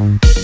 Bye.